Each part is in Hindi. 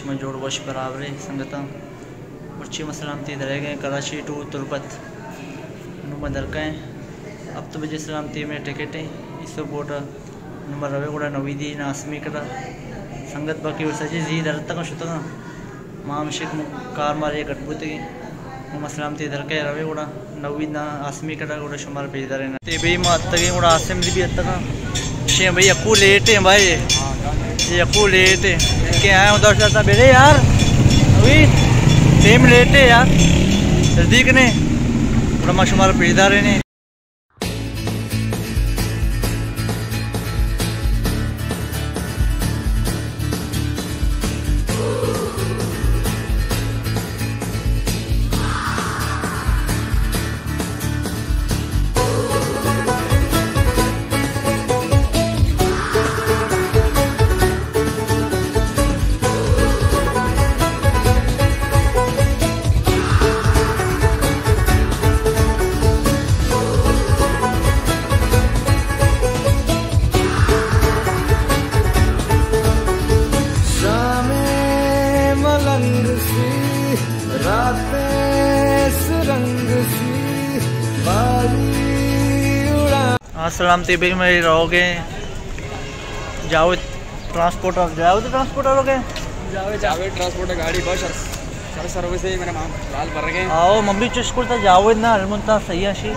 वश मंजूर वश बराबरी, संगत पर्ची में सलामती गए कराची टू तुरबत नंबर दरकाएँ अब तो बजे सलामती में टिकटें इस तो बोट नुमा रवे गुड़ा कूड़ा नवीदी नासमी करा संगत बाकी वो सजी जी दर तक शुत माम शेख कार मारे गटबूतगी नुमा सलामती इधर के रवे गुड़ा नवी ना, आसमी कटा गुड़ा शुमार पे इधर ते भाई मात तक उड़ा आसम भी अत का भाई, अकू लेट है भाई। ये अकू लेट है। करके आया हूँ, दस हज़ार मेरे यार। अभी सेम रेट है यार। नज़दीक ने बड़ा मशुमार पेजदार रहे जावे जावे ट्रांसपोर्ट गाड़ी बस सर सर्विस है मेरे माम लाल भर गए आओ मम्मी चुस्कुलता जावेद ना अलमुंता सही अशी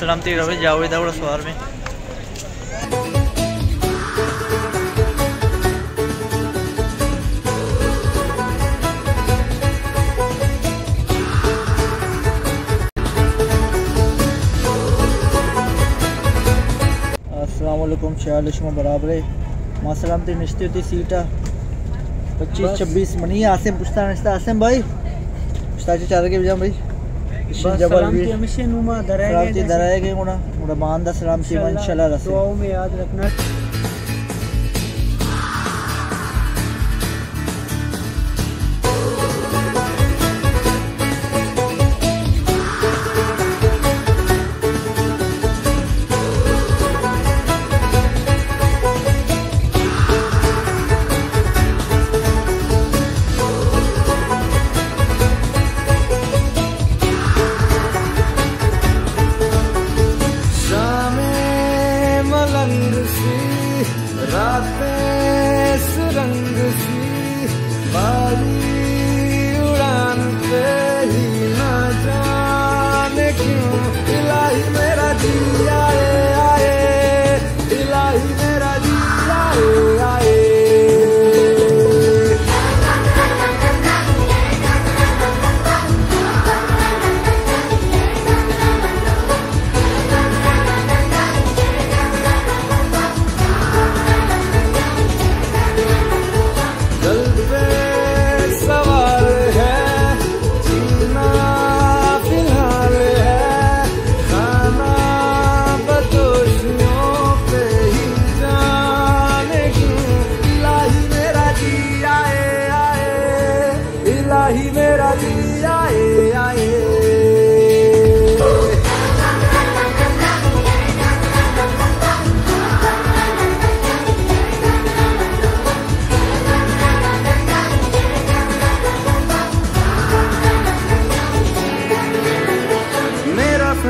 सलामती रहो जाओ सवार में। असलकुम छियालीस में बराबर है। माँ सलामती निश्ते होती सीट पच्चीस छब्बीस मनी आसिम पुछता निश्ता आसिम भाई। पुछता चार के बजा भाई। सलामती दराए गए गुणा गुणा बांदा सलामती इंशाल्लाह रसूल दुआओं में याद रखना।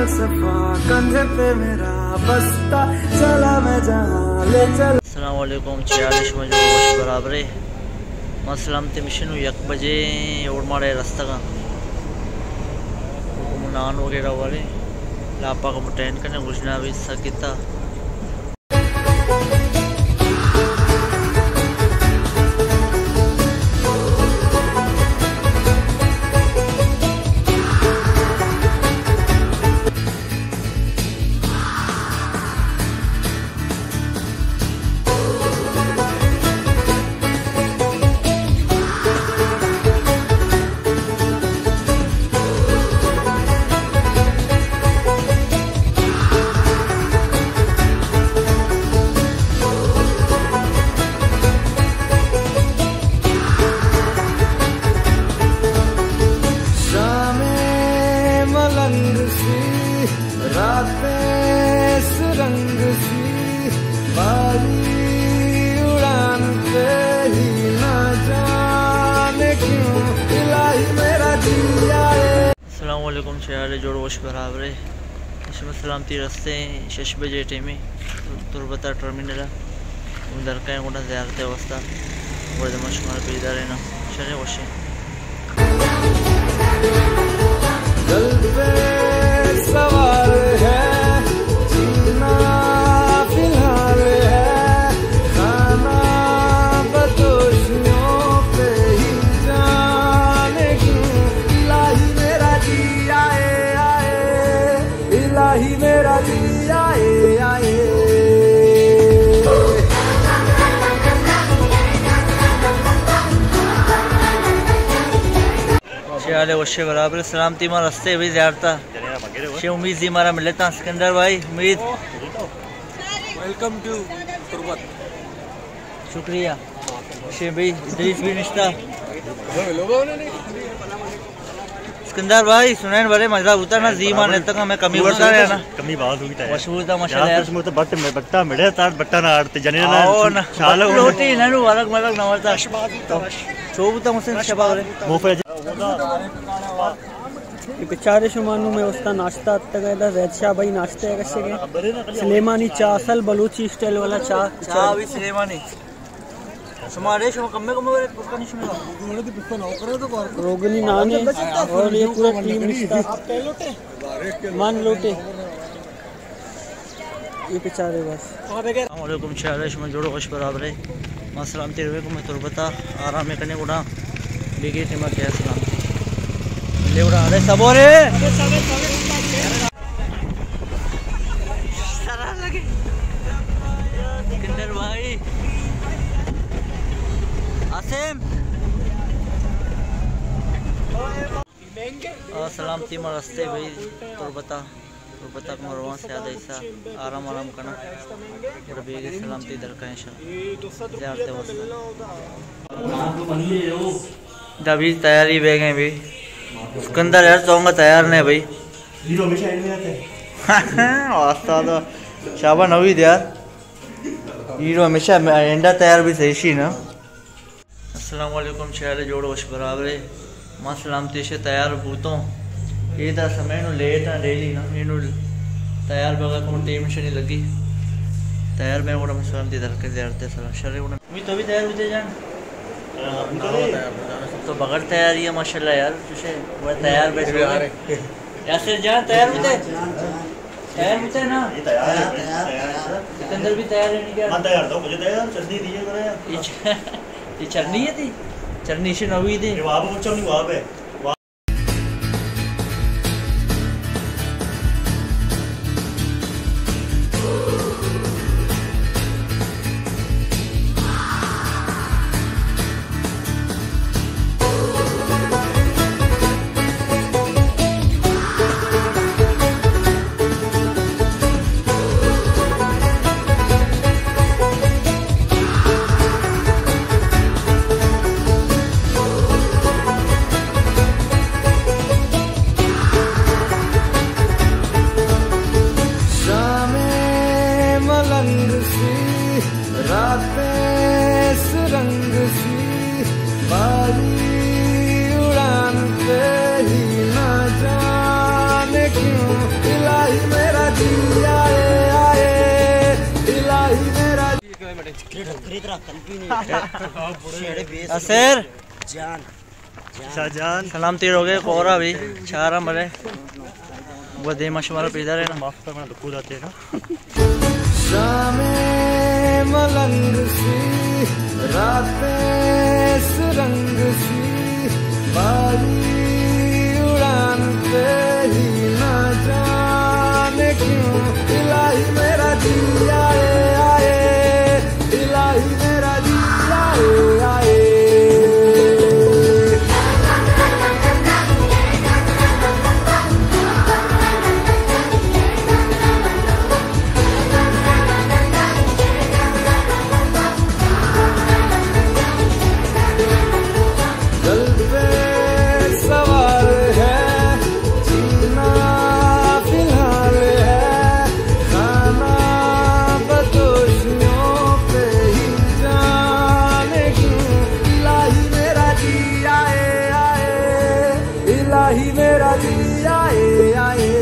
फलसफा कंधे मैं है। मिशन एक बजे और मारे रास्ता का। नान वगैरह वाले, लापा को मुटैन करने गुजना भी सकिता वालेकुम शहर जोड़ वश बराबर इसमें सलामती रस्ते हैं शश बजे टेमी तुरबता टर्मिनल दरकाय गुना ज़्यारत वस्ता बड़े मशमार बेदारे ना शरे वशे दिल पे सवाल है शाल वशे बराबर सलामती माँ रस्ते भी ज्यारता शे उम्मीद जी मारा मिले मिलता सिकंदर भाई उम्मीद वेलकम टू तुरबत शुक्रिया शे भाई इदरीस भी निष्ठा सिकंदर भाई सुनैन बड़े मज़ा होता ना जी मान तक हमें कमी होता है ना कमी बात हुई था मशहूर था मशहूर यार मुझे बट में बट्टा मिले तार बट्टा ना आड़ते जने ना शालो रोटी ननु अलग अलग नवरता शबाब तो चोबता मुसे शबाब रे में उसका नाश्ता आता गया रैद शाह भाई नाश्ते है कैसे गए सलेमानी चा असल बलूची स्टाइल वाला चा चा भी सिलेमानी। सुमारे शुमा कम्मे कम्मे वाले पुष्का नहीं सुनेगा। रोगनी नान है और ये पूरा टीम रिश्ता मान लोटे। ये बेचारे बस। वालेकुम शहर में जोड़ो खुश बराबर। है माँ सलामती रवे को मैं तुरबता आराम में करने गुड़ा बेगे टिमा क्या सलामती ले उड़ा, अरे सबोरे भाई। आसिम। और सलामती में रास्ते भाई तुरबता तुरबता को मरवा से आधा हिस्सा, आराम आराम करना। और बेगे सलामती दर का ज़्यारत वस्ता अभी तैयार ही बैग है भाई। सिकंदर यार चौंगा तैयार नहीं भाई। हमेशा वास्ता तो शाबा अभी यार। हीरो हमेशा एंडा तैयार भी सही सी ना। असलम शहर जोड़ वश बराबर माँ सलामती से तैयार पूतो। ये तो समय लेट है डेली ना। इन तैयार बगैर कौन टीम से नहीं लगी। तैयार मैं सलामती दरकते सलाम। शरीर तो भी तैयार भी दे जान। तो बगैर तैयारी है माशाल्लाह यार। तुझे वो तैयार बैठे यासिर जान तैयार होते? तैयार होते ना? ये तैयार है सिकंदर भी तैयार है नहीं क्या? मैं तैयार था मुझे तैयार चलनी दीजिए करो। यार ये चलनी है थी चलनी से नवी थी जवाब पे नहीं जवाब है। असर। शाहजहान। सलामती रोगे कोरा भी। चारा मरे। वो दे मशवरा पीदा रहना माफ़ कर मैं खुद आते ना। मलंग सी रातें सुरंग सी बारी कहीं मेरा जी आए आए।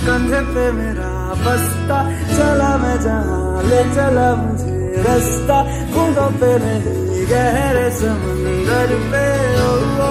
कंधे पे मेरा बस्ता, चला मैं जहाँ ले, चला मुझे रास्ता। खुदों पे नहीं गहरे समंदर पे ओ, ओ,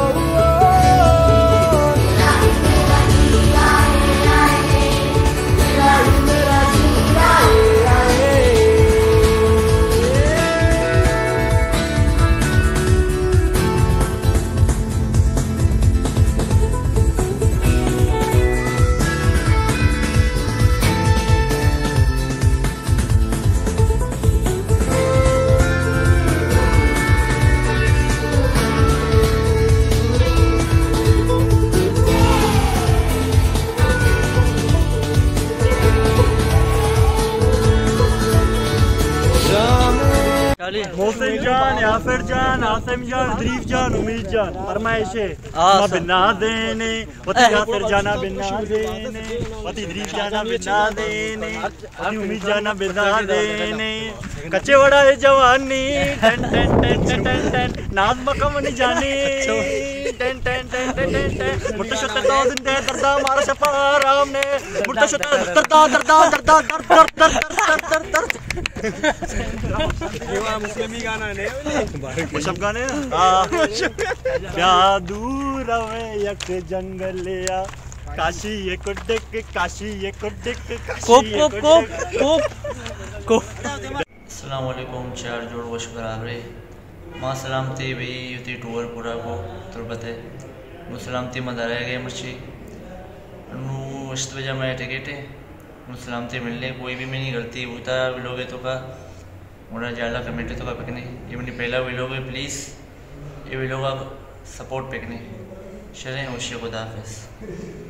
मोहसिन जान याफिर जान आसिम जान दरीफ जान उम्मीद जान फरमाइश। बिना देने वती याफिर जाना बिना देने वती दरीफ जाना बिना देने वती उम्मीद जाना बिना देने कच्चे बड़ा है जवानी टन टन टन टन टन नाज मकम नहीं जानी गाने हाँ। क्या दूर यक जंगल काशी ये कुटिक काशी ये कुटिक काशी कोप कोप कोप कोप अस्सलाम वालेकुम चार जोड़ वश बराबरे माँ सलामती भी युति टूर पूरा को तुरबत। है सलामती मदार है गए मर्ची नु अश्त वजह मैं टिकट है। सलामती मिलने कोई भी मेरी गलती होता लोगे तो का। मुड़ा जाला कमेटी तो का पिकने। ये मैंने पहला भी लोग प्लीज़ ये भी लोग सपोर्ट पिकने। शरें होशिया खुदा हाफिज़।